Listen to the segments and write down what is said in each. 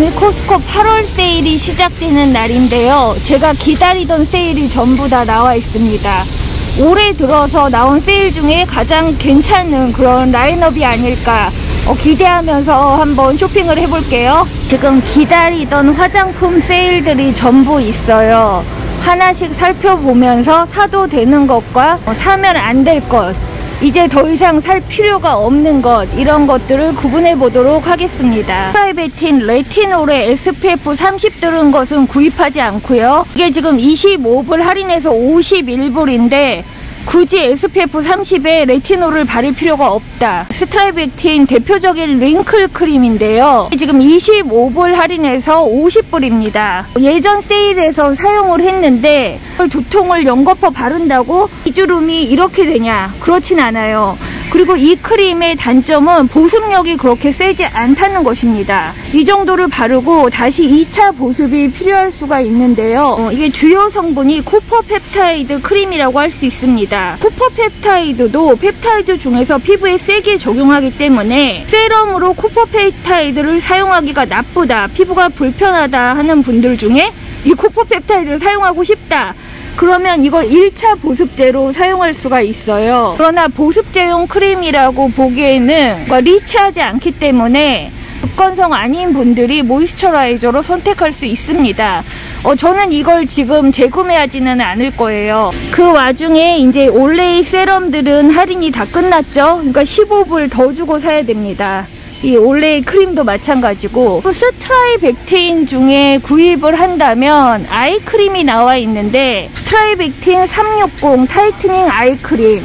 오늘 코스코 8월 세일이 시작되는 날인데요. 제가 기다리던 세일이 전부 다 나와 있습니다. 올해 들어서 나온 세일 중에 가장 괜찮은 그런 라인업이 아닐까 어, 기대하면서 한번 쇼핑을 해볼게요. 지금 기다리던 화장품 세일들이 전부 있어요. 하나씩 살펴보면서 사도 되는 것과 어, 사면 안 될 것, 이제 더 이상 살 필요가 없는 것 이런 것들을 구분해 보도록 하겠습니다. StriVectin 레티놀에 SPF 30 들은 것은 구입하지 않고요. 이게 지금 25불 할인해서 51불인데 굳이 SPF 30에 레티놀을 바를 필요가 없다. StriVectin 대표적인 wrinkle 크림인데요. 지금 25불 할인해서 50불입니다. 예전 세일에서 사용을 했는데 두 통을 연거푸 바른다고 비주름이 이렇게 되냐? 그렇진 않아요. 그리고 이 크림의 단점은 보습력이 그렇게 세지 않다는 것입니다. 이 정도를 바르고 다시 2차 보습이 필요할 수가 있는데요. 어, 이게 주요 성분이 copper peptide 크림이라고 할 수 있습니다. copper peptide도 펩타이드 중에서 피부에 세게 적용하기 때문에 세럼으로 copper peptide를 사용하기가 나쁘다, 피부가 불편하다 하는 분들 중에 이 copper peptide를 사용하고 싶다. 그러면 이걸 1차 보습제로 사용할 수가 있어요. 그러나 보습제용 크림이라고 보기에는 rich하지 않기 때문에 급건성 아닌 분들이 moisturizer로 선택할 수 있습니다. 어, 저는 이걸 지금 재구매하지는 않을 거예요. 그 와중에 이제 Olay 세럼들은 할인이 다 끝났죠. 그러니까 15불 더 주고 사야 됩니다. 이 Olay 크림도 마찬가지고 StriVectin 중에 구입을 한다면 아이크림이 나와 있는데 StriVectin 360 tightening 아이크림.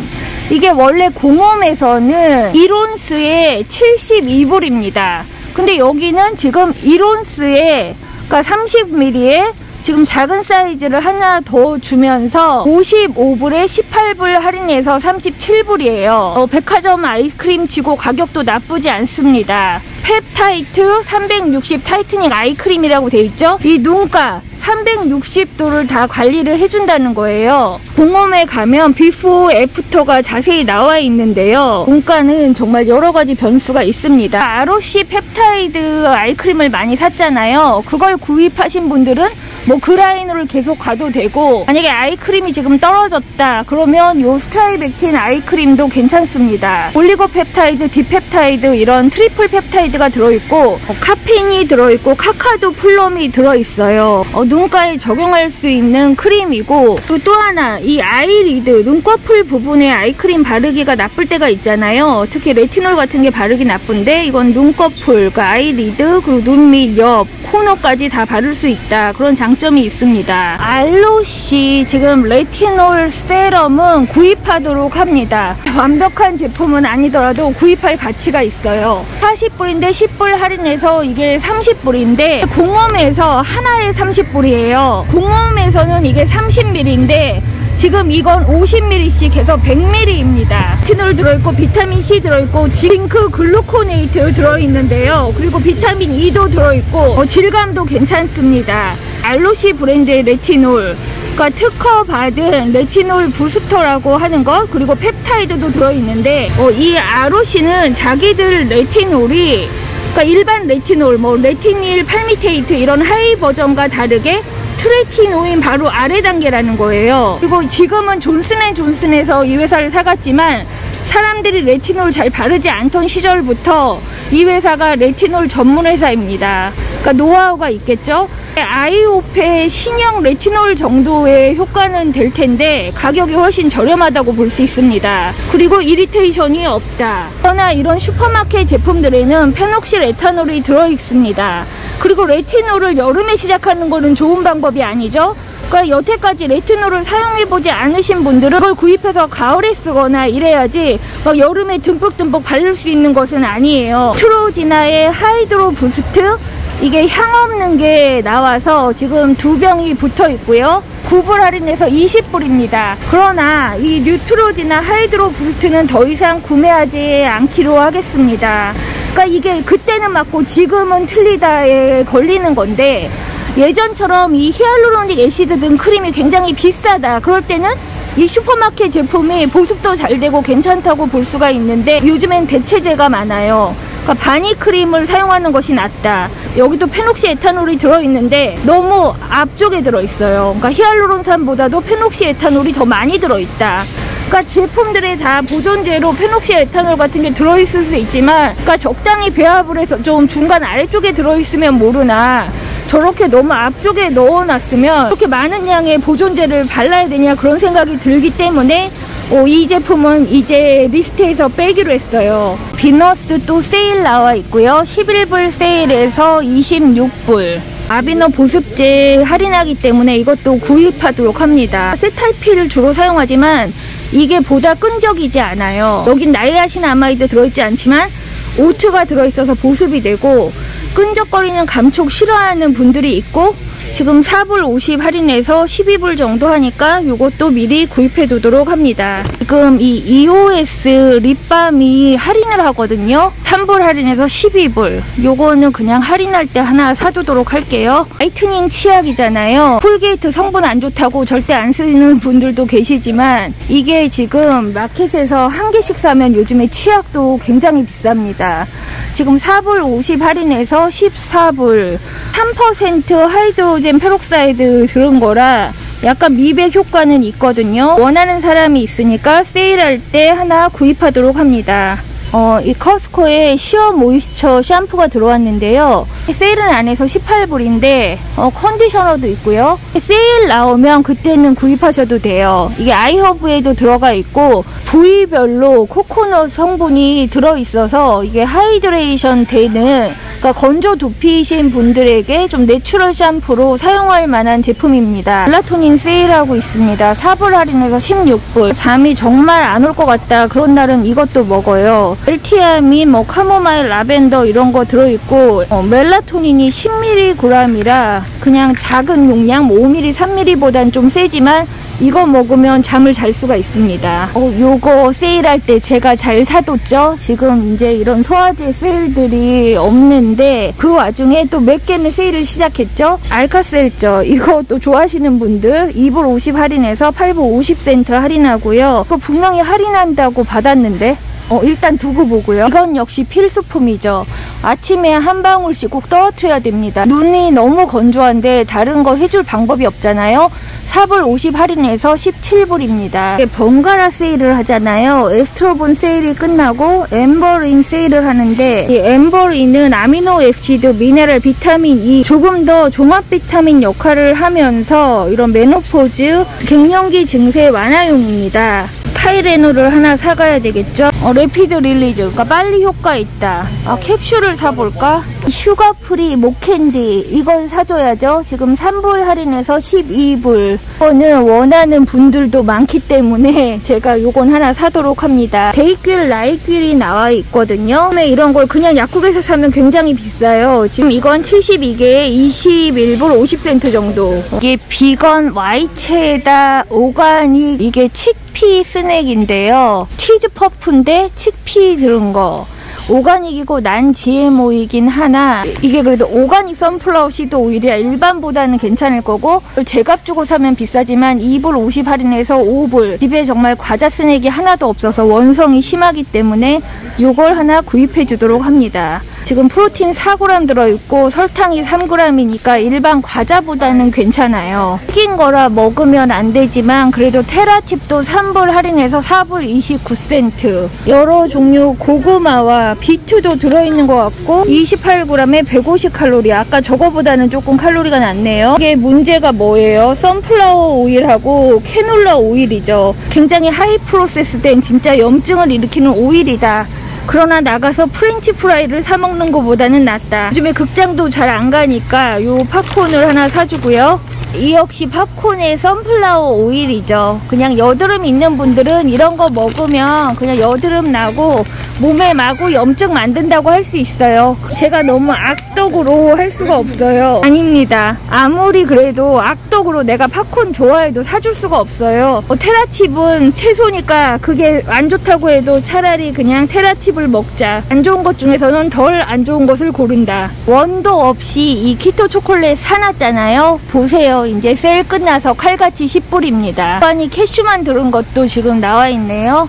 이게 원래 공홈에서는 1온스에 72불입니다. 근데 여기는 지금 1온스에 그러니까 30ml에 지금 작은 사이즈를 하나 더 주면서 55불에 18불 할인해서 37불이에요. 어, 백화점 아이크림 치고 가격도 나쁘지 않습니다. Peptight 360 tightening 아이크림이라고 돼 있죠? 이 눈가 360도를 다 관리를 해준다는 거예요. 공홈에 가면 비포 애프터가 자세히 나와 있는데요. 눈가는 정말 여러 가지 변수가 있습니다. RoC 펩타이드 아이크림을 많이 샀잖아요. 그걸 구입하신 분들은 뭐 그 라인으로 계속 가도 되고 만약에 아이크림이 지금 떨어졌다 그러면 요 StriVectin 아이크림도 괜찮습니다. oligopeptide, dipeptide 이런 triple peptide가 들어있고 어, 카페인이 들어있고 Kakadu plum이 들어있어요. 어, 눈가에 적용할 수 있는 크림이고 또 하나 이 eyelid 눈꺼풀 부분에 아이크림 바르기가 나쁠 때가 있잖아요. 특히 레티놀 같은 게 바르기 나쁜데 이건 눈꺼풀, 그 eyelid 그리고 눈 밑, 옆, 코너까지 다 바를 수 있다. 그런 장점이 있습니다. RoC 지금 레티놀 세럼은 구입하도록 합니다. 완벽한 제품은 아니더라도 구입할 가치가 있어요. 40불인데 10불 할인해서 이게 30불인데 공홈에서 하나에 30불이에요. 공홈에서는 이게 30ml인데 지금 이건 50ml씩 해서 100ml입니다. 레티놀 들어있고 비타민C 들어있고 zinc gluconate 들어있는데요. 그리고 비타민 E도 들어있고 어, 질감도 괜찮습니다. RoC 브랜드의 레티놀 그러니까 특허받은 레티놀 부스터라고 하는 것 그리고 펩타이드도 들어있는데 어, 이 RoC는 자기들 레티놀이 그러니까 일반 레티놀, 뭐 retinyl palmitate 이런 하위 버전과 다르게 tretinoin 바로 아래 단계라는 거예요. 그리고 지금은 Johnson & Johnson에서 이 회사를 사갔지만 사람들이 레티놀 잘 바르지 않던 시절부터 이 회사가 레티놀 전문 회사입니다. 그러니까 노하우가 있겠죠. 아이오페 신형 레티놀 정도의 효과는 될 텐데 가격이 훨씬 저렴하다고 볼 수 있습니다. 그리고 irritation이 없다. 그러나 이런 슈퍼마켓 제품들에는 phenoxyethanol이 들어있습니다. 그리고 레티놀을 여름에 시작하는 거는 좋은 방법이 아니죠. 그러니까 여태까지 레티놀을 사용해보지 않으신 분들은 그걸 구입해서 가을에 쓰거나 이래야지 막 여름에 듬뿍듬뿍 바를 수 있는 것은 아니에요. Neutrogena의 Hydro Boost 이게 향 없는 게 나와서 지금 두 병이 붙어 있고요. 9불 할인해서 20불입니다. 그러나 이 Neutrogena Hydro Boost는 더 이상 구매하지 않기로 하겠습니다. 그러니까 이게 그때는 맞고 지금은 틀리다에 걸리는 건데 예전처럼 이 hyaluronic acid 든 크림이 굉장히 비싸다. 그럴 때는 이 슈퍼마켓 제품이 보습도 잘 되고 괜찮다고 볼 수가 있는데 요즘엔 대체제가 많아요. 그러니까 Vanicream을 사용하는 것이 낫다. 여기도 phenoxyethanol이 들어있는데 너무 앞쪽에 들어있어요. 그러니까 히알루론산보다도 phenoxyethanol이 더 많이 들어있다. 그러니까 제품들에 다 보존제로 phenoxyethanol 같은 게 들어있을 수 있지만 그러니까 적당히 배합을 해서 좀 중간 아래쪽에 들어있으면 모르나 저렇게 너무 앞쪽에 넣어놨으면 그렇게 많은 양의 보존제를 발라야 되냐 그런 생각이 들기 때문에 어, 이 제품은 이제 리스트에서 빼기로 했어요. 비너스 또 세일 나와 있고요. 11불 세일에서 26불. Aveeno 보습제 할인하기 때문에 이것도 구입하도록 합니다. Cetaphil을 주로 사용하지만 이게 보다 끈적이지 않아요. 여긴 niacinamide 들어있지 않지만 oat가 들어있어서 보습이 되고 끈적거리는 감촉 싫어하는 분들이 있고 지금 4불 50 할인해서 12불 정도 하니까 이것도 미리 구입해 두도록 합니다. 지금 이 EOS lip balm이 할인을 하거든요. 3불 할인해서 12불. 요거는 그냥 할인할 때 하나 사두도록 할게요. whitening 치약이잖아요. Colgate 성분 안 좋다고 절대 안 쓰는 분들도 계시지만 이게 지금 마켓에서 한 개씩 사면 요즘에 치약도 굉장히 비쌉니다. 지금 4불 50 할인해서 14불 3% hydrogen peroxide 들은 거라 약간 미백 효과는 있거든요 원하는 사람이 있으니까 세일할 때 하나 구입하도록 합니다 어, 이 Costco에 Shea Moisture 샴푸가 들어왔는데요. 세일은 안 해서 18불인데 어, conditioner도 있고요. 세일 나오면 그때는 구입하셔도 돼요. 이게 iHerb에도 들어가 있고 부위별로 코코넛 성분이 들어있어서 이게 hydration 되는 그러니까 건조 두피이신 분들에게 좀 natural 샴푸로 사용할 만한 제품입니다. 멜라토닌 세일하고 있습니다. 4불 할인해서 16불. 잠이 정말 안 올 것 같다. 그런 날은 이것도 먹어요. L-theanine, 뭐 카모마일, 라벤더 이런 거 들어있고 어, 멜라토닌이 10mg이라 그냥 작은 용량 5mm, 3mm보단 좀 세지만 이거 먹으면 잠을 잘 수가 있습니다. 어, 요거 세일할 때 제가 잘 사뒀죠? 지금 이제 이런 소화제 세일들이 없는데 그 와중에 또 몇 개는 세일을 시작했죠? Alka-Seltzer죠. 이거 또 좋아하시는 분들 2불 50 할인해서 8불 50센트 할인하고요. 그거 분명히 할인한다고 받았는데 어, 일단 두고 보고요. 이건 역시 필수품이죠. 아침에 한 방울씩 꼭 떨어뜨려야 됩니다. 눈이 너무 건조한데 다른 거 해줄 방법이 없잖아요. 4불 50 할인해서 17불입니다. 번갈아 세일을 하잖아요. Estroven 세일이 끝나고 Amberen 세일을 하는데 이 Amberen은 amino acid, 미네랄, 비타민 E 조금 더 종합 비타민 역할을 하면서 이런 menopause, 갱년기 증세 완화용입니다. 타이레놀을 하나 사가야 되겠죠? 어, rapid release, 그러니까 빨리 효과 있다. 아, 캡슐을 사볼까? sugar free 목캔디 이걸 사줘야죠. 지금 3불 할인해서 12불. 이거는 원하는 분들도 많기 때문에 제가 요건 하나 사도록 합니다. DayQuil, NyQuil이 나와 있거든요. 근데 이런 걸 그냥 약국에서 사면 굉장히 비싸요. 지금 이건 72개에 21불 50센트 정도. 이게 vegan white cheddar organic 이게 chickpea 스낵인데요. 치즈 puff인데 chickpea 들은 거. 오가닉이고 난 GMO이긴 하나. 이게 그래도 organic sunflower seed oil이야 일반보다는 괜찮을 거고 제값 주고 사면 비싸지만 2불 50 할인해서 5불. 집에 정말 과자 스낵이 하나도 없어서 원성이 심하기 때문에 이걸 하나 구입해 주도록 합니다 지금 protein 4g 들어있고 설탕이 3g이니까 일반 과자보다는 괜찮아요. 튀긴 거라 먹으면 안 되지만 그래도 Terra Chip도 3불 할인해서 4불 29센트 여러 종류 고구마와 비트도 들어있는 것 같고 28g에 150칼로리 아까 저거보다는 조금 칼로리가 낮네요. 이게 문제가 뭐예요? sunflower oil하고 canola oil이죠. 굉장히 high process 된 진짜 염증을 일으키는 오일이다. 그러나 나가서 french fry를 사 먹는 것보다는 낫다. 요즘에 극장도 잘 안 가니까 요 팝콘을 하나 사주고요. 이 역시 팝콘의 sunflower oil이죠. 그냥 여드름 있는 분들은 이런 거 먹으면 그냥 여드름 나고 몸에 마구 염증 만든다고 할 수 있어요. 제가 너무 악덕으로 할 수가 없어요. 아닙니다. 아무리 그래도 악덕으로 내가 팝콘 좋아해도 사줄 수가 없어요. 어, Terra Chip은 채소니까 그게 안 좋다고 해도 차라리 그냥 Terra Chip을 먹자. 안 좋은 것 중에서는 덜 안 좋은 것을 고른다. 원도 없이 이 keto 초콜릿 사놨잖아요. 보세요. 이제 세일 끝나서 칼같이 10불입니다. 아니 캐슈만 들은 것도 지금 나와 있네요.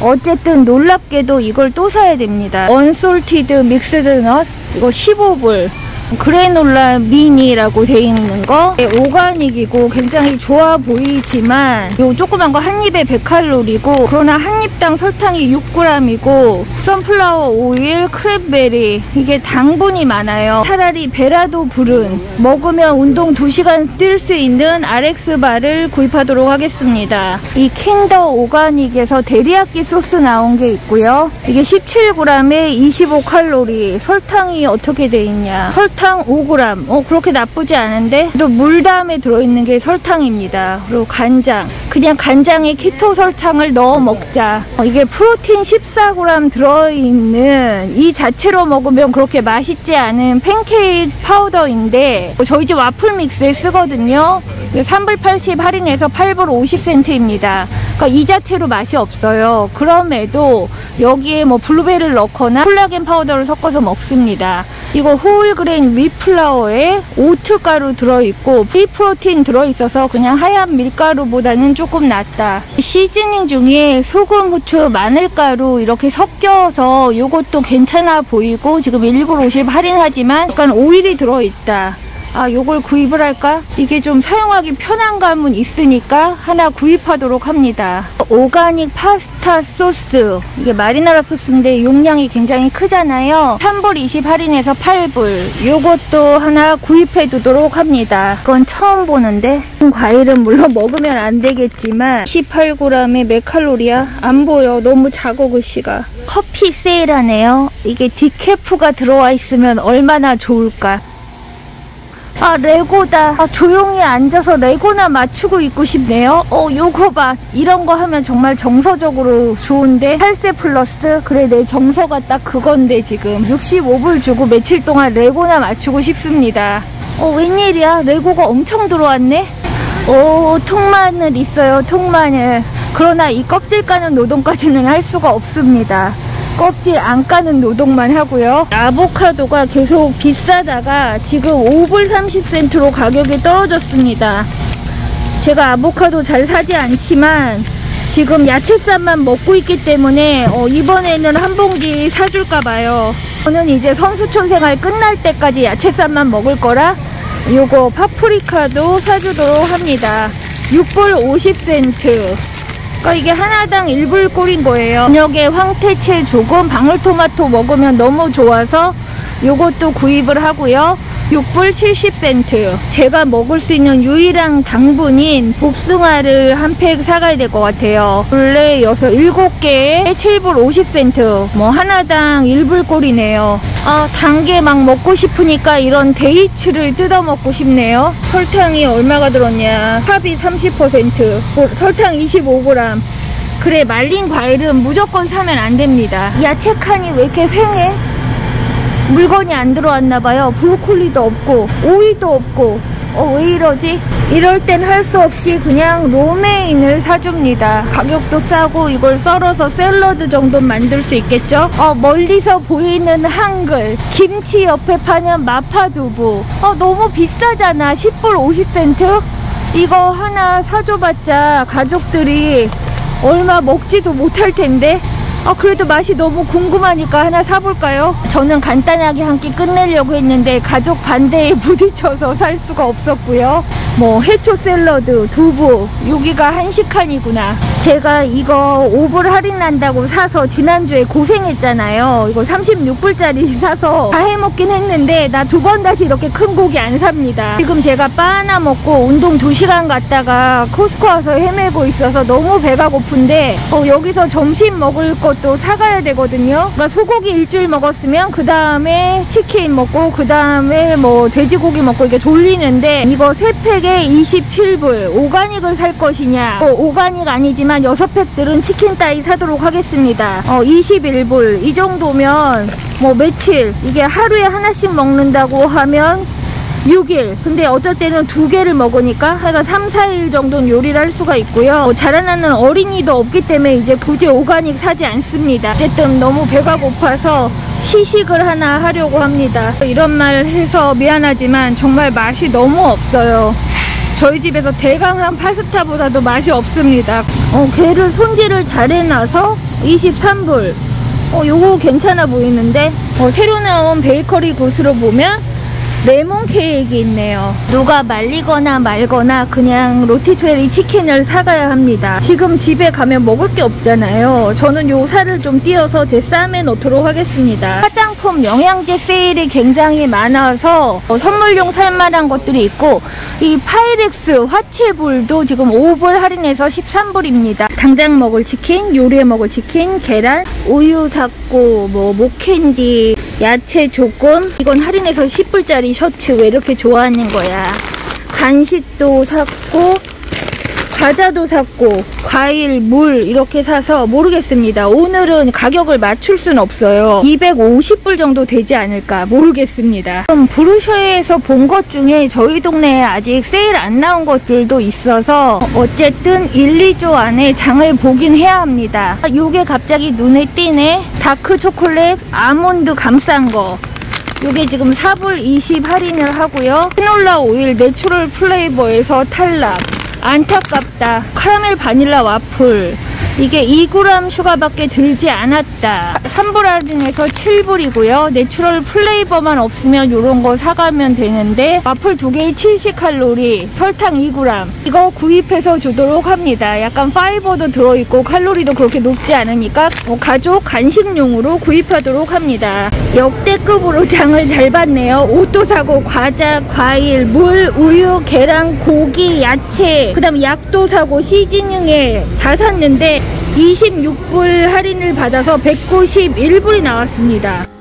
어쨌든 놀랍게도 이걸 또 사야 됩니다. unsalted mixed nut 이거 15불 granola mini라고 돼 있는 거. 네, organic이고 굉장히 좋아 보이지만 요 조그만 거 한 입에 100칼로리고 그러나 한 입당 설탕이 6g이고 sunflower oil, cranberry 이게 당분이 많아요. 차라리 배라도 부른 먹으면 운동 2시간 뛸 수 있는 RX bar를 구입하도록 하겠습니다. 이 Kinder organic에서 데리야끼 소스 나온 게 있고요. 이게 17g에 25칼로리. 설탕이 어떻게 돼 있냐? 설탕 5g 어 그렇게 나쁘지 않은데 또 물담에 들어있는 게 설탕입니다. 그리고 간장. 그냥 간장에 키토 설탕을 넣어 먹자. 어, 이게 프로틴 14g 들어있는 이 자체로 먹으면 그렇게 맛있지 않은 팬케이크 파우더인데 어, 저희 집 와플 믹스에 쓰거든요. 3불 80 할인해서 8불 50센트입니다. 그러니까 이 자체로 맛이 없어요. 그럼에도 여기에 뭐 블루베리를 넣거나 콜라겐 파우더를 섞어서 먹습니다. 이거 홀그레인 윗플라워에 오트가루 들어있고 pea protein 들어있어서 그냥 하얀 밀가루보다는 조금 낫다 seasoning 중에 소금, 후추, 마늘가루 이렇게 섞여서 이것도 괜찮아 보이고 지금 1불 50 할인하지만 약간 오일이 들어있다 아 요걸 구입을 할까? 이게 좀 사용하기 편한 감은 있으니까 하나 구입하도록 합니다. organic 파스타 소스 이게 marinara 소스인데 용량이 굉장히 크잖아요. 3불 20 할인해서 8불 요것도 하나 구입해 두도록 합니다. 이건 처음 보는데 과일은 물론 먹으면 안 되겠지만 18g의 몇 칼로리야? 안 보여. 너무 작어 글씨가. 커피 세일하네요. 이게 decaf가 들어와 있으면 얼마나 좋을까. 아 레고다. 아, 조용히 앉아서 레고나 맞추고 있고 싶네요. 어 요거 봐. 이런 거 하면 정말 정서적으로 좋은데? 8세 플러스? 그래 내 정서가 딱 그건데 지금. 65불 주고 며칠 동안 레고나 맞추고 싶습니다. 어 웬일이야? 레고가 엄청 들어왔네? 오 통마늘 있어요 통마늘. 그러나 이 껍질 까는 노동까지는 할 수가 없습니다 껍질 안 까는 노동만 하고요. 아보카도가 계속 비싸다가 지금 5불 30센트로 가격이 떨어졌습니다. 제가 아보카도 잘 사지 않지만 지금 야채쌈만 먹고 있기 때문에 어, 이번에는 한 봉지 사줄까 봐요. 저는 이제 선수촌 생활 끝날 때까지 야채쌈만 먹을 거라 요거 파프리카도 사주도록 합니다. 6불 50센트 그러니까 이게 하나당 1불 꼴인 거예요. 저녁에 황태채 조금 방울토마토 먹으면 너무 좋아서 요것도 구입을 하고요. 6불 70센트 제가 먹을 수 있는 유일한 당분인 복숭아를 한 팩 사가야 될 것 같아요 원래 6, 7개에 7불 50센트 뭐 하나당 1불꼴이네요 아 단게 막 먹고 싶으니까 이런 dates를 뜯어 먹고 싶네요. 설탕이 얼마가 들었냐? 팝이 30% 설탕 25g 그래 말린 과일은 무조건 사면 안 됩니다. 야채 칸이 왜 이렇게 휑해? 물건이 안 들어왔나봐요. 브로콜리도 없고 오이도 없고 어, 왜 이러지? 이럴 땐 할 수 없이 그냥 romaine을 사줍니다. 가격도 싸고 이걸 썰어서 샐러드 정도 만들 수 있겠죠? 어, 멀리서 보이는 한글, 김치 옆에 파는 마파두부. 어, 너무 비싸잖아. 10불 50센트? 이거 하나 사줘봤자 가족들이 얼마 먹지도 못할 텐데 아 그래도 맛이 너무 궁금하니까 하나 사볼까요? 저는 간단하게 한 끼 끝내려고 했는데 가족 반대에 부딪혀서 살 수가 없었고요. 뭐 해초 샐러드, 두부 여기가 한식칸이구나. 제가 이거 5불 할인난다고 사서 지난주에 고생했잖아요. 이거 36불짜리 사서 다 해먹긴 했는데 나 두 번 다시 이렇게 큰 고기 안 삽니다. 지금 제가 바 하나 먹고 운동 2시간 갔다가 코스코 와서 헤매고 있어서 너무 배가 고픈데 어, 여기서 점심 먹을 것도 사가야 되거든요. 그러니까 소고기 일주일 먹었으면 그 다음에 치킨 먹고 그 다음에 뭐 돼지고기 먹고 이게 돌리는데 이거 세팩 팩에 27불. 오가닉을 살 것이냐? 어, 오가닉 아니지만 6팩들은 치킨 따위 사도록 하겠습니다. 어, 21불. 이 정도면 뭐 며칠? 이게 하루에 하나씩 먹는다고 하면 6일 근데 어쩔 때는 두 개를 먹으니까 하여간 3, 4일 정도는 요리를 할 수가 있고요 어, 자라나는 어린이도 없기 때문에 이제 굳이 오가닉 사지 않습니다 어쨌든 너무 배가 고파서 시식을 하나 하려고 합니다 이런 말 해서 미안하지만 정말 맛이 너무 없어요 저희 집에서 대강한 파스타보다도 맛이 없습니다. 어, 게를 손질을 잘 해놔서 23불. 어, 요거 괜찮아 보이는데? 어, 새로 나온 베이커리 곳으로 보면 레몬 케이크 있네요. 누가 말리거나 말거나 그냥 로티스리 치킨을 사가야 합니다. 지금 집에 가면 먹을 게 없잖아요. 저는 요 살을 좀 띄어서 제 쌈에 넣도록 하겠습니다. 화장품 영양제 세일이 굉장히 많아서 어, 선물용 살만한 것들이 있고 이 Pyrex 화채 bowl도 지금 5불 할인해서 13불입니다. 당장 먹을 치킨, 요리해 먹을 치킨, 계란, 우유 샀고 뭐 목캔디, 야채 조금 이건 할인해서 10불짜리 셔츠 왜 이렇게 좋아하는 거야. 간식도 샀고 과자도 샀고 과일, 물 이렇게 사서 모르겠습니다. 오늘은 가격을 맞출 순 없어요. 250불 정도 되지 않을까 모르겠습니다. 그럼 brochure에서 본 것 중에 저희 동네에 아직 세일 안 나온 것들도 있어서 어쨌든 1, 2주 안에 장을 보긴 해야 합니다. 이게 갑자기 눈에 띄네. dark 초콜릿 아몬드 감싼 거. 요게 지금 4불 20 할인을 하고요. canola oil natural flavor에서 탈락. 안타깝다. 카라멜 바닐라 와플. 이게 2g sugar밖에 들지 않았다. 3불 할인해서 7불이고요. natural flavor만 없으면 이런 거 사가면 되는데 와플 두 개에 70칼로리, 설탕 2g. 이거 구입해서 주도록 합니다. 약간 fiber도 들어있고 칼로리도 그렇게 높지 않으니까 뭐 가족 간식용으로 구입하도록 합니다. 역대급으로 장을 잘 봤네요. 옷도 사고 과자, 과일, 물, 우유, 계란, 고기, 야채, 그 다음 약도 사고 시즈닝에 다 샀는데 26불 할인을 받아서 191불이 나왔습니다.